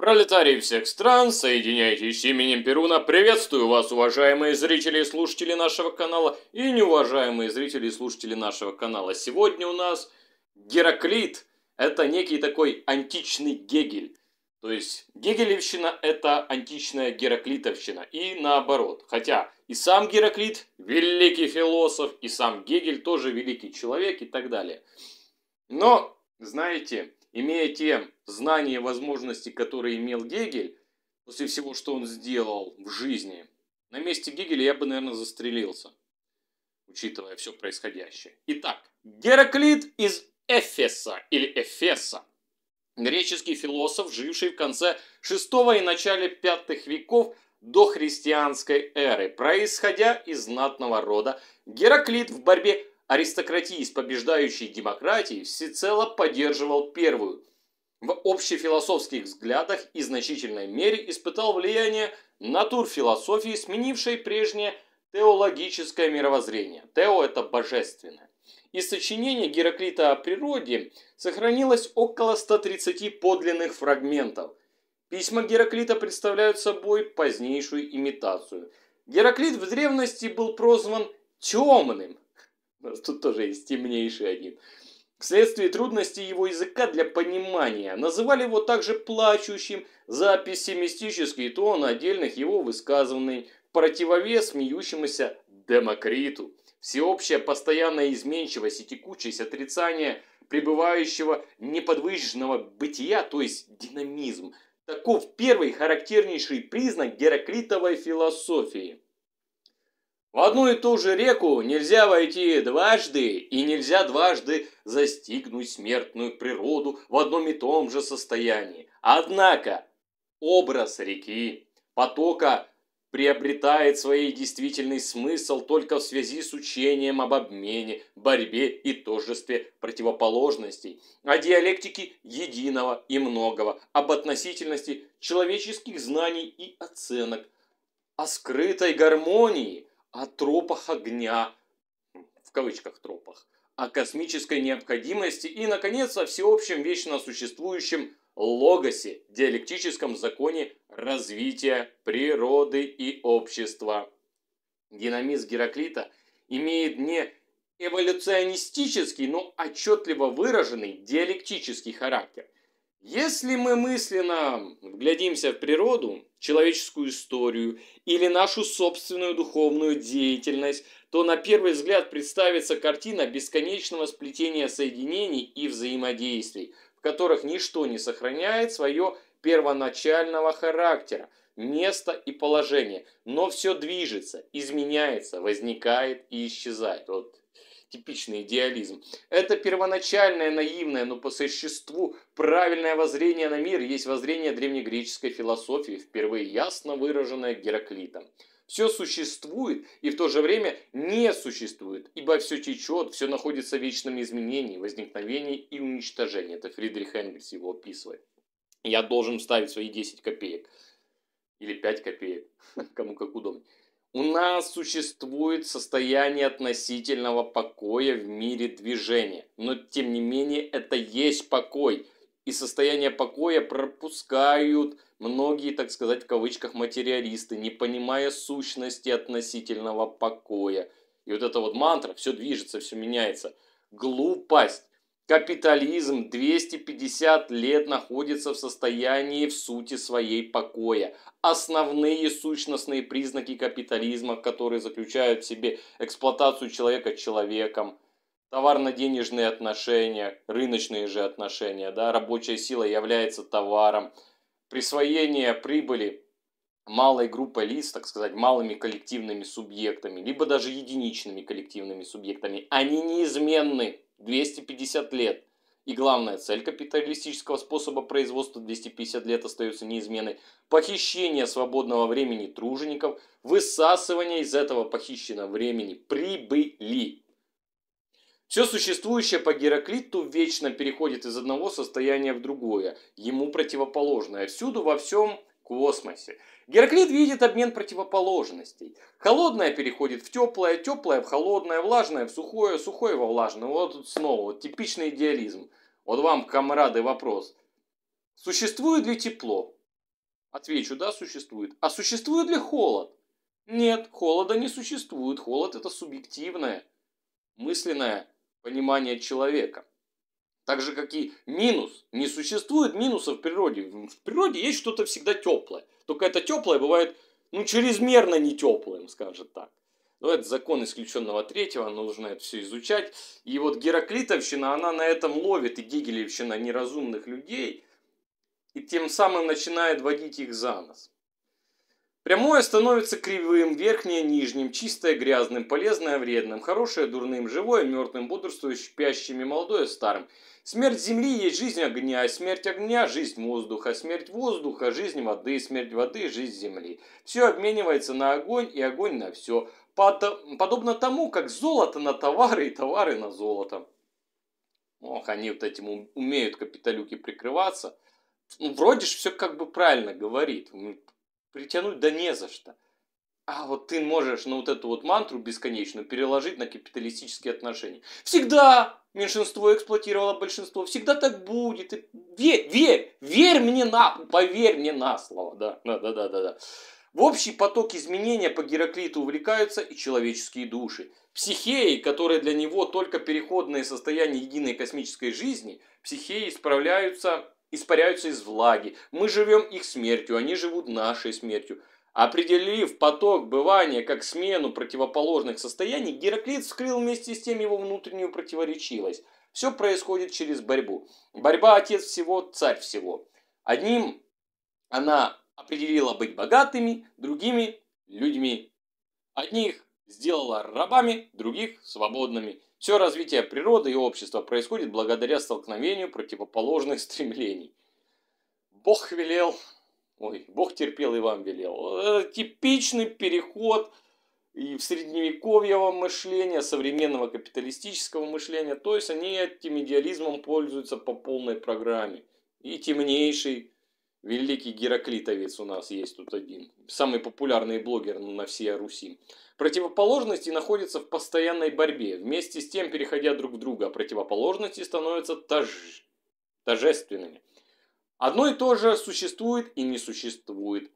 Пролетарии всех стран, соединяйтесь с именем Перуна. Приветствую вас, уважаемые зрители и слушатели нашего канала и неуважаемые зрители и слушатели нашего канала. Сегодня у нас Гераклит. Это некий такой античный Гегель. То есть Гегелевщина – это античная Гераклитовщина. И наоборот. Хотя и сам Гераклит – великий философ, и сам Гегель тоже великий человек и так далее. Но, знаете, имея те знания и возможности, которые имел Гегель, после всего, что он сделал в жизни, на месте Гегеля я бы, наверное, застрелился, учитывая все происходящее. Итак, Гераклит из Эфеса или Эфеса. Греческий философ, живший в конце VI и начале V веков до христианской эры, происходя из знатного рода, Гераклит в борьбе аристократии с побеждающей демократией всецело поддерживал первую. В общефилософских взглядах и значительной мере испытал влияние натурфилософии, сменившей прежнее теологическое мировоззрение. Тео – это божественное. Из сочинения Гераклита о природе сохранилось около 130 подлинных фрагментов. Письма Гераклита представляют собой позднейшую имитацию. Гераклит в древности был прозван темным, Тут тоже есть темнейший один. Вследствие трудностей его языка для понимания называли его также плачущим за пессимистический тон отдельных его высказываний, противовес смеющемуся Демокриту. Всеобщая постоянная изменчивость и текучесть отрицания пребывающего неподвижного бытия, то есть динамизм, таков первый характернейший признак гераклитовой философии. В одну и ту же реку нельзя войти дважды, и нельзя дважды застигнуть смертную природу в одном и том же состоянии. Однако образ реки, потока приобретает свой действительный смысл только в связи с учением об обмене, борьбе и тождестве противоположностей, о диалектике единого и многого, об относительности человеческих знаний и оценок, о скрытой гармонии – о тропах огня, в кавычках тропах, о космической необходимости и, наконец, о всеобщем вечно существующем логосе, диалектическом законе развития природы и общества. Динамизм Гераклита имеет не эволюционистический, но отчетливо выраженный диалектический характер – если мы мысленно вглядимся в природу, человеческую историю или нашу собственную духовную деятельность, то на первый взгляд представится картина бесконечного сплетения соединений и взаимодействий, в которых ничто не сохраняет свое первоначального характера, места и положения, но все движется, изменяется, возникает и исчезает. Вот типичный идеализм. Это первоначальное, наивное, но по существу правильное воззрение на мир есть воззрение древнегреческой философии, впервые ясно выраженное Гераклитом. Все существует и в то же время не существует, ибо все течет, все находится в вечном изменении, возникновении и уничтожении. Это Фридрих Энгельс его описывает. Я должен ставить свои 10 копеек. Или 5 копеек, кому как удобнее. У нас существует состояние относительного покоя в мире движения, но тем не менее это есть покой. И состояние покоя пропускают многие, так сказать, в кавычках материалисты, не понимая сущности относительного покоя. И вот эта вот мантра, все движется, все меняется. Глупость. Капитализм 250 лет находится в состоянии в сути своей покоя. Основные сущностные признаки капитализма, которые заключают в себе эксплуатацию человека человеком, товарно-денежные отношения, рыночные же отношения, да, рабочая сила является товаром, присвоение прибыли малой группой лиц, так сказать, малыми коллективными субъектами, либо даже единичными коллективными субъектами, они неизменны 250 лет. И главная цель капиталистического способа производства 250 лет остается неизменной. Похищение свободного времени тружеников, высасывание из этого похищенного времени прибыли. Все существующее по Гераклиту вечно переходит из одного состояния в другое, ему противоположное, всюду во всем космосе. Гераклит видит обмен противоположностей. Холодное переходит в теплое, теплое в холодное, влажное в сухое, сухое во влажное. Вот тут снова вот типичный идеализм. Вот вам, комрады, вопрос. Существует ли тепло? Отвечу, да, существует. А существует ли холод? Нет, холода не существует. Холод это субъективное, мысленное понимание человека. Так же, как и минус. Не существует минуса в природе. В природе есть что-то всегда теплое. Только это теплое бывает, ну, чрезмерно не теплым, скажем так. Но это закон исключенного третьего, нужно это все изучать. И вот Гераклитовщина, она на этом ловит, и Гегелевщина неразумных людей, и тем самым начинает водить их за нос. Прямое становится кривым, верхнее нижним, чистое грязным, полезное вредным, хорошее дурным, живое мертвым, бодрствующее спящим и молодое старым. Смерть земли есть жизнь огня, смерть огня – жизнь воздуха, смерть воздуха – жизнь воды, смерть воды – жизнь земли. Все обменивается на огонь и огонь на все. Подобно тому, как золото на товары и товары на золото. Ох, они вот этим умеют капиталюки прикрываться. Ну, вроде же все как бы правильно говорит. Притянуть да не за что. А вот ты можешь на вот эту вот мантру бесконечную переложить на капиталистические отношения. Всегда меньшинство эксплуатировало большинство. Всегда так будет. Верь, верь, верь мне на, поверь мне на слово. Да, да, да, да, да. В общий поток изменения по Гераклиту увлекаются и человеческие души. Психеи, которые для него только переходные состояния единой космической жизни, психеи справляются, испаряются из влаги. Мы живем их смертью, они живут нашей смертью. Определив поток бывания как смену противоположных состояний, Гераклит вскрыл вместе с тем его внутреннюю противоречивость. Все происходит через борьбу. Борьба отец всего, царь всего. Одним она определила быть богатыми, другими – людьми. Одних сделала рабами, других – свободными. Все развитие природы и общества происходит благодаря столкновению противоположных стремлений. Бог велел, ой, Бог терпел и вам велел. Это типичный переход и в средневековьего мышления, современного капиталистического мышления. То есть они этим идеализмом пользуются по полной программе. И темнейший Великий Гераклитовец у нас есть тут один. Самый популярный блогер на всей Руси. Противоположности находятся в постоянной борьбе. Вместе с тем, переходя друг в друга, противоположности становятся тож... тожественными. Одно и то же существует и не существует.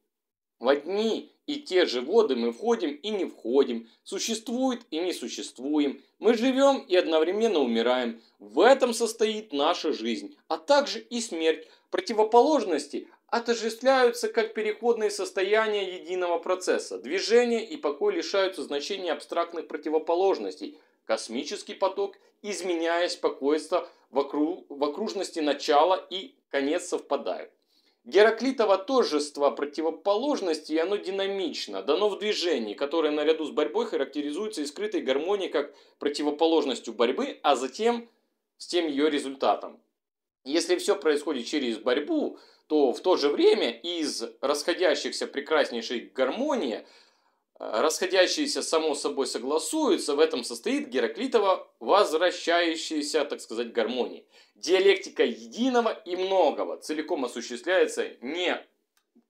В одни и те же воды мы входим и не входим, существует и не существуем. Мы живем и одновременно умираем. В этом состоит наша жизнь, а также и смерть. Противоположности отождествляются как переходные состояния единого процесса. Движение и покой лишаются значения абстрактных противоположностей. Космический поток, изменяя спокойство в, округ, в окружности начала и конец совпадают. Гераклитово тожество противоположности, оно динамично, дано в движении, которое наряду с борьбой характеризуется и скрытой гармонией как противоположностью борьбы, а затем с тем ее результатом. Если все происходит через борьбу, то в то же время из расходящихся прекраснейшей гармонии, э, расходящиеся само собой согласуются, в этом состоит Гераклитова возвращающаяся, так сказать, гармония. Диалектика единого и многого целиком осуществляется не в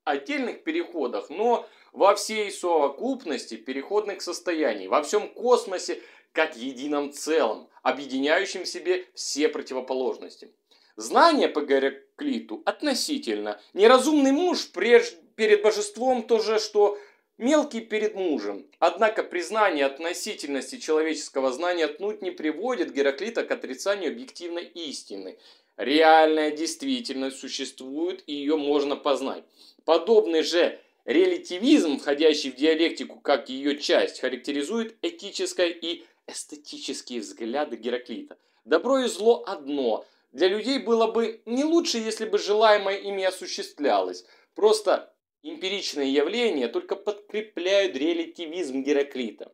отдельных переходах, но во всей совокупности переходных состояний, во всем космосе как едином целом, объединяющем в себе все противоположности. Знание по Гераклиту относительно. Неразумный муж преж... перед божеством то же, что мелкий перед мужем. Однако признание относительности человеческого знания отнюдь не приводит Гераклита к отрицанию объективной истины. Реальная действительность существует и ее можно познать. Подобный же релятивизм, входящий в диалектику как ее часть, характеризует этическое и эстетические взгляды Гераклита. Добро и зло одно – для людей было бы не лучше, если бы желаемое ими осуществлялось. Просто эмпиричные явления только подкрепляют релятивизм Гераклита.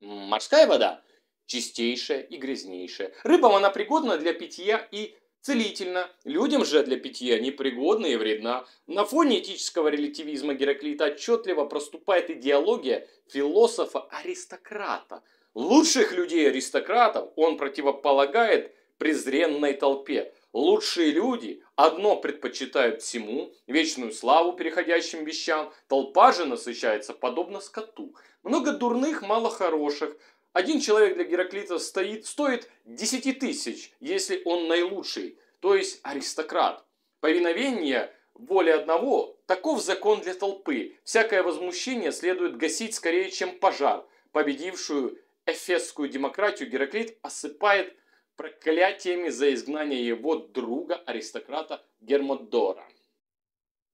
Морская вода чистейшая и грязнейшая. Рыбам она пригодна для питья и целительна. Людям же для питья непригодна и вредна. На фоне этического релятивизма Гераклита отчетливо проступает идеология философа-аристократа. Лучших людей-аристократов он противополагает презренной толпе. Лучшие люди одно предпочитают всему, вечную славу переходящим вещам, толпа же насыщается подобно скоту. Много дурных, мало хороших. Один человек для Гераклита стоит, стоит 10 тысяч, если он наилучший, то есть аристократ. Повиновение воля одного, таков закон для толпы. Всякое возмущение следует гасить скорее, чем пожар. Победившую эфесскую демократию Гераклит осыпает проклятиями за изгнание его друга-аристократа Гермодора.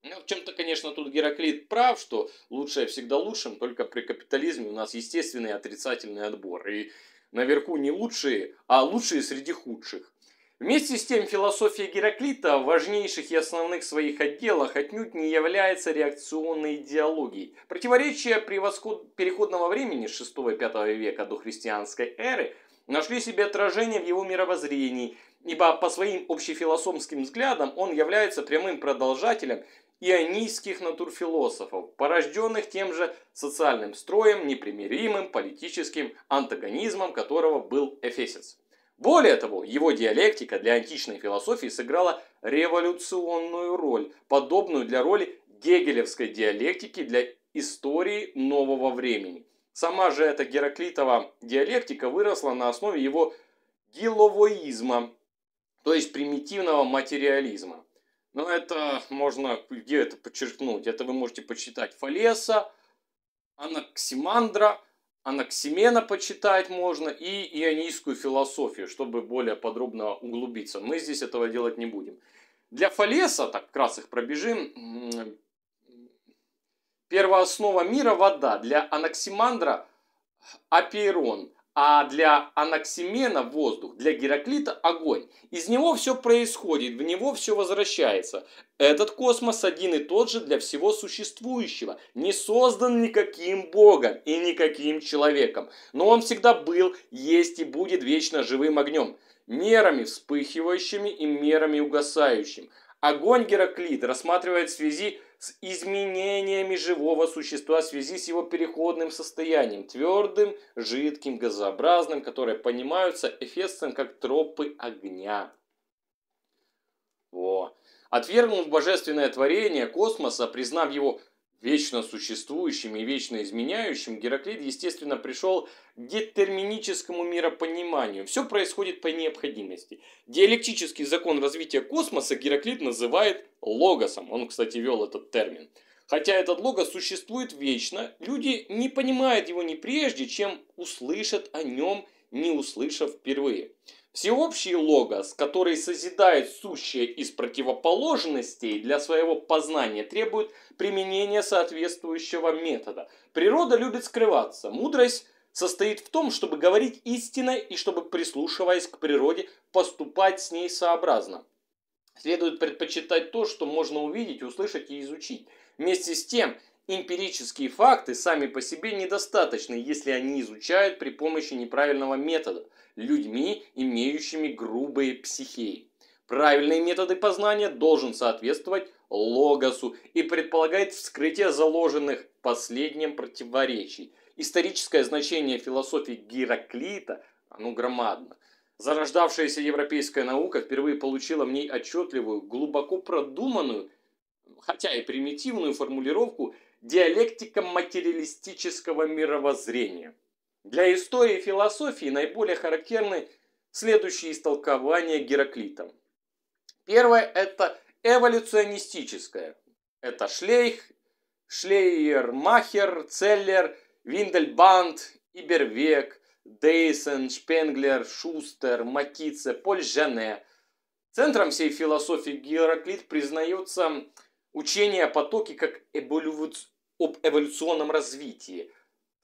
Ну, в чем-то, конечно, тут Гераклит прав, что лучшее всегда лучшим, только при капитализме у нас естественный отрицательный отбор. И наверху не лучшие, а лучшие среди худших. Вместе с тем, философия Гераклита в важнейших и основных своих отделах отнюдь не является реакционной идеологией. Противоречия превосход... переходного времени с 6-5 века до христианской эры нашли себе отражение в его мировоззрении, ибо по своим общефилософским взглядам он является прямым продолжателем ионийских натурфилософов, порожденных тем же социальным строем, непримиримым политическим антагонизмом которого был Эфесец. Более того, его диалектика для античной философии сыграла революционную роль, подобную для роли гегелевской диалектики для истории нового времени. Сама же эта Гераклитова диалектика выросла на основе его гиловоизма, то есть примитивного материализма. Но это можно где это подчеркнуть? Это вы можете почитать Фалеса, Анаксимандра, Анаксимена почитать можно и ионийскую философию, чтобы более подробно углубиться. Мы здесь этого делать не будем. Для Фалеса, так вкратце их пробежим, первооснова мира – вода. Для Анаксимандра – апейрон. А для Анаксимена воздух, для Гераклита огонь. Из него все происходит, в него все возвращается. Этот космос один и тот же для всего существующего, не создан никаким богом и никаким человеком. Но он всегда был, есть и будет вечно живым огнем, мерами вспыхивающими и мерами угасающим. Огонь Гераклит рассматривает в связи с изменениями живого существа в связи с его переходным состоянием, твердым, жидким, газообразным, которые понимаются эфесцем как тропы огня. Во. Отвергнув божественное творение космоса, признав его вечно существующим и вечно изменяющим, Гераклит, естественно, пришел к детерминическому миропониманию. Все происходит по необходимости. Диалектический закон развития космоса Гераклит называет логосом. Он, кстати, вел этот термин. Хотя этот логос существует вечно, люди не понимают его не прежде, чем услышат о нем, не услышав впервые. Всеобщий логос, который созидает сущее из противоположностей для своего познания, требует применения соответствующего метода. Природа любит скрываться. Мудрость состоит в том, чтобы говорить истинно и чтобы, прислушиваясь к природе, поступать с ней сообразно. Следует предпочитать то, что можно увидеть, услышать и изучить. Вместе с тем, эмпирические факты сами по себе недостаточны, если они изучают при помощи неправильного метода – людьми, имеющими грубые психеи. Правильные методы познания должен соответствовать логосу и предполагает вскрытие заложенных в последнем противоречий. Историческое значение философии Гераклита, оно громадно. Зарождавшаяся европейская наука впервые получила в ней отчетливую, глубоко продуманную, хотя и примитивную формулировку диалектика материалистического мировоззрения. Для истории и философии наиболее характерны следующие истолкования Гераклитом. Первое – это эволюционистическое. Это Шлейх, Шлейермахер, Целлер, Виндельбанд, Ибервек, Дейсен, Шпенглер, Шустер, Матице, Поль Жене. Центром всей философии Гераклит признается учение о потоке как об эволюционном развитии –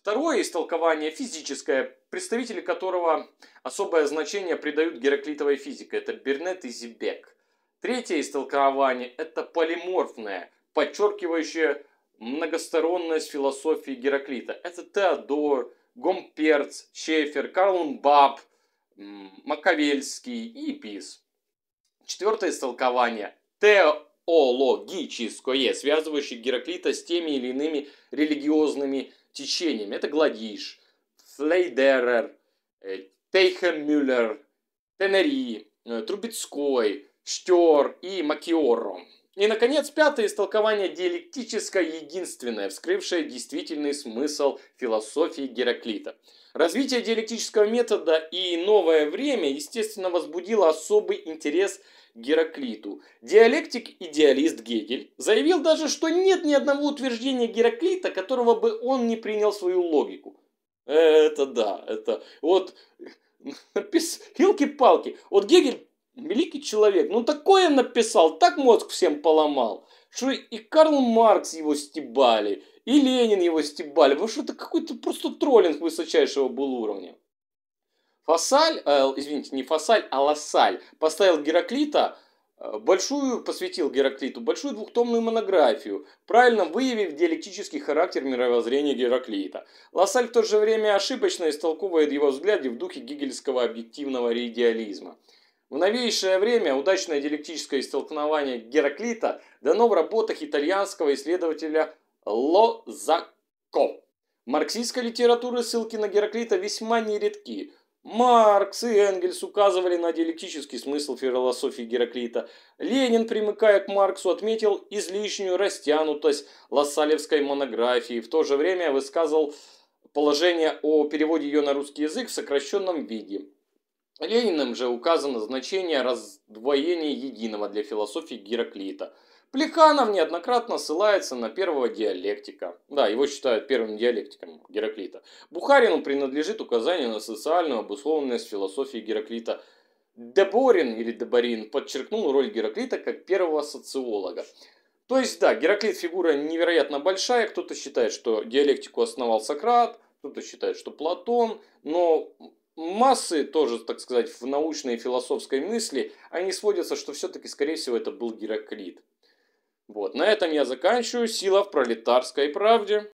Второе истолкование физическое, представители которого особое значение придают гераклитовой физике. Это Бернет и Зибек. Третье истолкование – это полиморфное, подчеркивающее многосторонность философии Гераклита. Это Теодор, Гомперц, Шефер, Карл Баб, Маковельский и Пис. Четвертое истолкование – теологическое, связывающее Гераклита с теми или иными религиозными течениями. Это Гладиш, Флейдерер, э, Тейхемюллер, Тенери, э, Трубецкой, Штер и Макиоро. И, наконец, пятое истолкование диалектическое единственное, вскрывшее действительный смысл философии Гераклита. Развитие диалектического метода и новое время, естественно, возбудило особый интерес Гераклиту. Диалектик-идеалист Гегель заявил даже, что нет ни одного утверждения Гераклита, которого бы он не принял свою логику. Это да, это вот Елки-палки, вот Гегель великий человек, ну такое написал, так мозг всем поломал, что и Карл Маркс его стебали, и Ленин его стебали, потому что это какой-то просто троллинг высочайшего был уровня. Фасаль, э, извините, не Фасаль, а Лассаль поставил Гераклита, э, большую, посвятил Гераклиту большую двухтомную монографию, правильно выявив диалектический характер мировоззрения Гераклита. Лассаль в то же время ошибочно истолковывает его взгляды в духе гегельского объективного реидеализма. В новейшее время удачное диалектическое истолкование Гераклита дано в работах итальянского исследователя Лозако. Марксистской литературе ссылки на Гераклита весьма нередки – Маркс и Энгельс указывали на диалектический смысл философии Гераклита. Ленин, примыкая к Марксу, отметил излишнюю растянутость лассалевской монографии. В то же время высказал положение о переводе ее на русский язык в сокращенном виде. Лениным же указано значение раздвоения единого для философии Гераклита – Плеханов неоднократно ссылается на первого диалектика. Да, его считают первым диалектиком Гераклита. Бухарину принадлежит указание на социальную обусловленность философии Гераклита. Деборин или Деборин подчеркнул роль Гераклита как первого социолога. То есть, да, Гераклит фигура невероятно большая. Кто-то считает, что диалектику основал Сократ, кто-то считает, что Платон, но массы тоже, так сказать, в научной и философской мысли, они сводятся, что все-таки, скорее всего, это был Гераклит. Вот, на этом я заканчиваю. Сила в пролетарской правде.